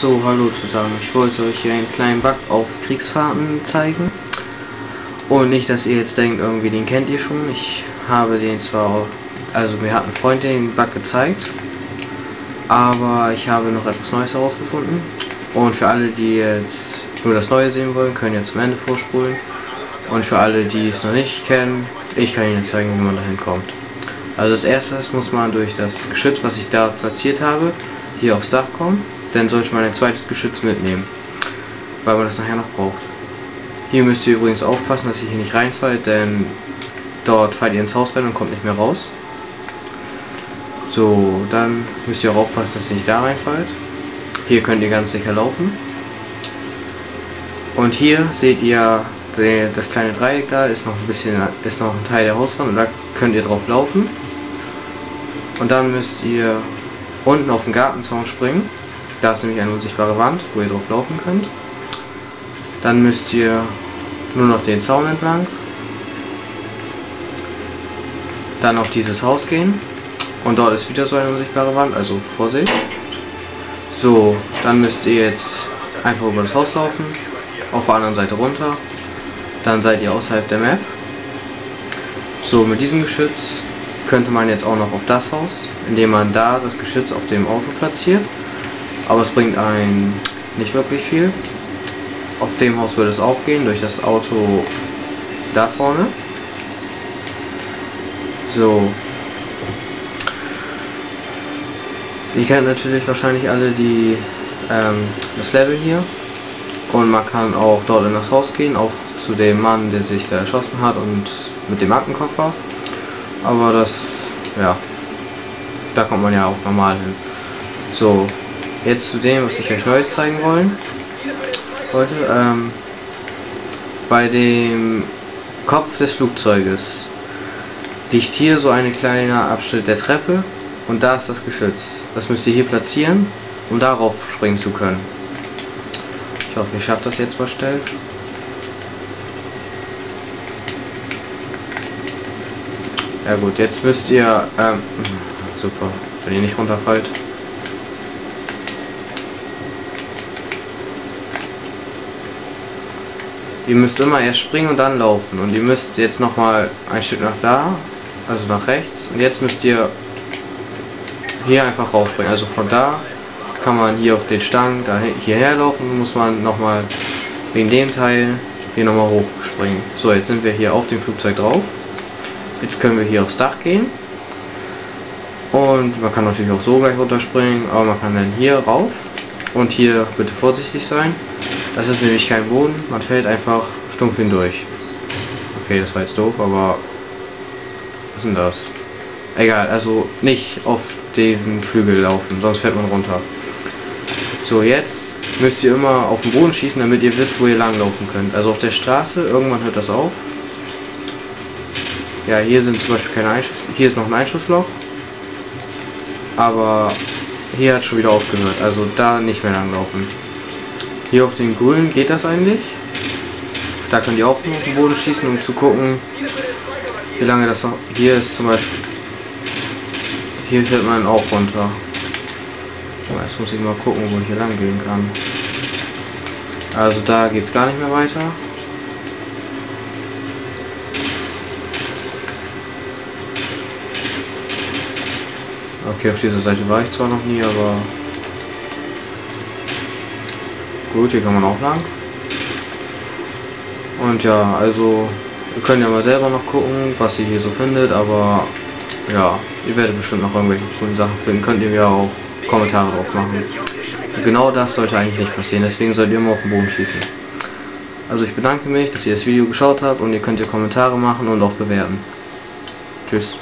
So, hallo zusammen. Ich wollte euch hier einen kleinen Bug auf Kriegsfahrten zeigen. Und nicht, dass ihr jetzt denkt, irgendwie den kennt ihr schon. Ich habe den zwar auch, also mir hat ein Freund den Bug gezeigt, aber ich habe noch etwas Neues herausgefunden. Und für alle, die jetzt nur das Neue sehen wollen, können jetzt zum Ende vorspulen. Und für alle, die es noch nicht kennen, ich kann Ihnen zeigen, wie man dahin kommt. Also als erstes muss man durch das Geschütz, was ich da platziert habe, hier aufs Dach kommen dann sollte man ein zweites Geschütz mitnehmen, weil man das nachher noch braucht. Hier müsst ihr übrigens aufpassen, dass ihr hier nicht reinfallt, denn dort fallt ihr ins Haus rein und kommt nicht mehr raus. So, dann müsst ihr auch aufpassen, dass ihr nicht da reinfallt. Hier könnt ihr ganz sicher laufen. Und hier seht ihr das kleine Dreieck da, ist noch ein bisschen, ist noch ein Teil der Hauswand und da könnt ihr drauf laufen. Und dann müsst ihr unten auf den Gartenzaun springen. Da ist nämlich eine unsichtbare Wand, wo ihr drauf laufen könnt. Dann müsst ihr nur noch den Zaun entlang. Dann auf dieses Haus gehen. Und dort ist wieder so eine unsichtbare Wand, also Vorsicht. So, dann müsst ihr jetzt einfach über das Haus laufen. Auf der anderen Seite runter. Dann seid ihr außerhalb der Map. So, mit diesem Geschütz könnte man jetzt auch noch auf das Haus, indem man da das Geschütz auf dem Auto platziert bringt ein nicht wirklich viel. Auf dem Haus würde es auch gehen, durch das Auto da vorne. So. Ihr kennt natürlich wahrscheinlich alle die ähm, das Level hier. Und man kann auch dort in das Haus gehen, auch zu dem Mann, der sich da erschossen hat und mit dem Aktenkoffer. Aber das, ja, da kommt man ja auch normal hin. So, Jetzt zu dem, was ich euch Neues zeigen wollen wollte. Ähm, bei dem Kopf des Flugzeuges liegt hier so ein kleiner Abschnitt der Treppe und da ist das Geschütz. Das müsst ihr hier platzieren, um darauf springen zu können. Ich hoffe, ich schaffe das jetzt mal schnell. Ja gut, jetzt müsst ihr, ähm, super, wenn ihr nicht runterfallt. Ihr müsst immer erst springen und dann laufen. Und ihr müsst jetzt nochmal ein Stück nach da, also nach rechts. Und jetzt müsst ihr hier einfach raufspringen. Also von da kann man hier auf den Stangen da hierher laufen, muss man nochmal wegen dem Teil hier nochmal hochspringen. So, jetzt sind wir hier auf dem Flugzeug drauf. Jetzt können wir hier aufs Dach gehen. Und man kann natürlich auch so gleich runterspringen, aber man kann dann hier rauf. Und hier bitte vorsichtig sein. Das ist nämlich kein Boden, man fällt einfach stumpf hindurch. Okay, das war jetzt doof, aber was ist denn das? Egal, also nicht auf diesen Flügel laufen, sonst fällt man runter. So, jetzt müsst ihr immer auf den Boden schießen, damit ihr wisst, wo ihr lang laufen könnt. Also auf der Straße, irgendwann hört das auf. Ja, hier sind zum Beispiel keine Einschuss, hier ist noch ein Einschussloch. Aber hier hat schon wieder aufgehört, also da nicht mehr lang laufen. Hier auf den grünen geht das eigentlich. Da könnt ihr auch auf den Boden schießen, um zu gucken, wie lange das noch... Hier ist zum Beispiel... Hier fällt man auch runter. Jetzt muss ich mal gucken, wo ich hier lang gehen kann. Also da geht es gar nicht mehr weiter. Okay, auf dieser Seite war ich zwar noch nie, aber Gut, hier kann man auch lang. Und ja, also, wir können ja mal selber noch gucken, was ihr hier so findet, aber ja, ihr werdet bestimmt noch irgendwelche coolen Sachen finden. Könnt ihr mir auch Kommentare drauf machen. Genau das sollte eigentlich nicht passieren, deswegen sollt ihr immer auf den Boden schießen. Also ich bedanke mich, dass ihr das Video geschaut habt und ihr könnt ihr Kommentare machen und auch bewerten. Tschüss.